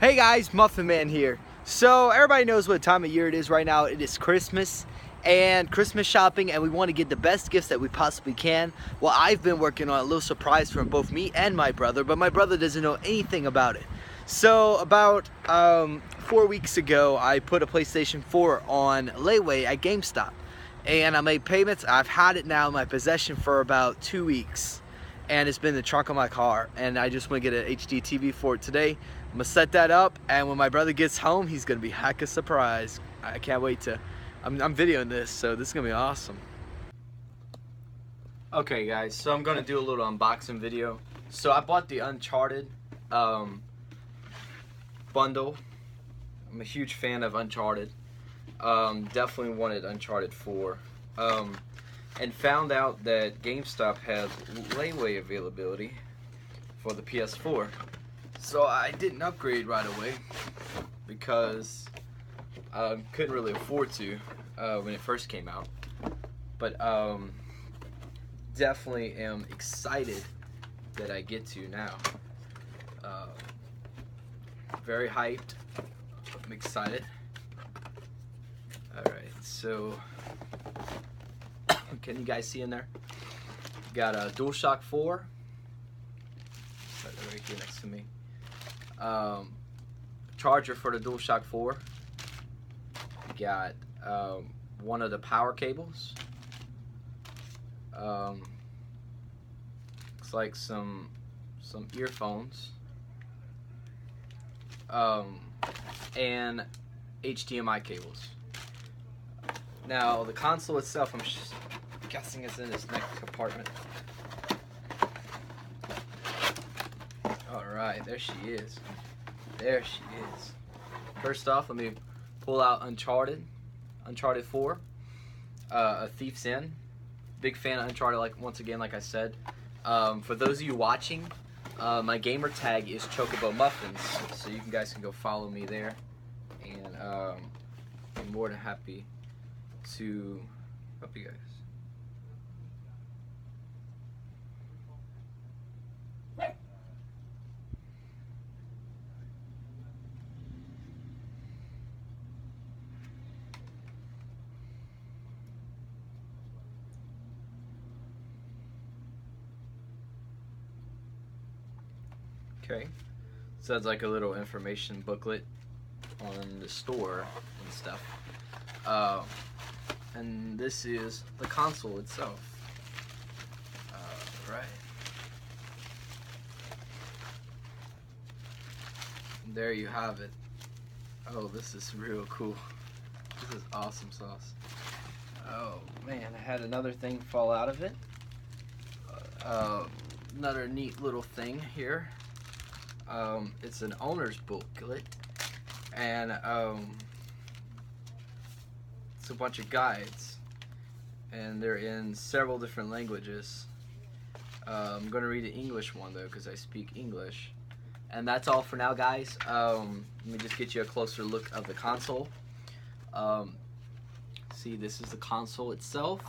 Hey guys, Muffin Man here. So everybody knows what time of year it is right now. It is Christmas and Christmas shopping and we want to get the best gifts that we possibly can. Well, I've been working on a little surprise from both me and my brother, but my brother doesn't know anything about it. So about um, four weeks ago, I put a PlayStation 4 on layaway at GameStop and I made payments. I've had it now in my possession for about two weeks and it's been the trunk of my car and I just want to get an HD TV for it today. I'm gonna set that up and when my brother gets home he's gonna be heck of surprised. I can't wait to, I'm, I'm videoing this so this is gonna be awesome. Okay guys, so I'm gonna do a little unboxing video. So I bought the Uncharted um, bundle. I'm a huge fan of Uncharted. Um, definitely wanted Uncharted 4. Um, and found out that GameStop has layaway availability for the PS4. So I didn't upgrade right away because I um, couldn't really afford to uh, when it first came out. But um, definitely am excited that I get to now. Uh, very hyped. I'm excited. Alright, so can you guys see in there? Got a DualShock 4. Right here next to me. Um, charger for the DualShock 4. Got um, one of the power cables. Um, looks like some some earphones. Um, and HDMI cables. Now the console itself, I'm guessing is in this next compartment. Alright, there she is. There she is. First off, let me pull out Uncharted. Uncharted 4. Uh, a Thief's End. Big fan of Uncharted, like once again, like I said. Um, for those of you watching, uh, my gamer tag is Chocobo Muffins, so you guys can go follow me there. And um, I'm more than happy to help you guys. Okay. So that's like a little information booklet on the store and stuff. Uh, and this is the console itself. Right. There you have it. Oh, this is real cool. This is awesome sauce. Oh man, I had another thing fall out of it. Uh, another neat little thing here. Um, it's an owner's booklet, and um, it's a bunch of guides, and they're in several different languages. Uh, I'm going to read the English one though, because I speak English. And that's all for now, guys. Um, let me just get you a closer look of the console. Um, see, this is the console itself,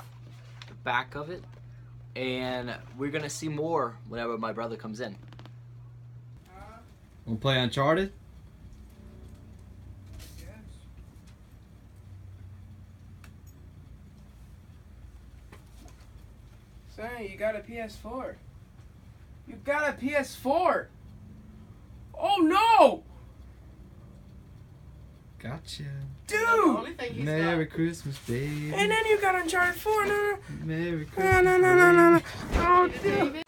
the back of it, and we're going to see more whenever my brother comes in. Wanna play Uncharted? Yes. Son, you got a PS4. You got a PS4. Oh no! Gotcha. Dude! Merry Christmas, baby. And then you got Uncharted 4. No, no. Merry No, Christmas. Oh, no, no,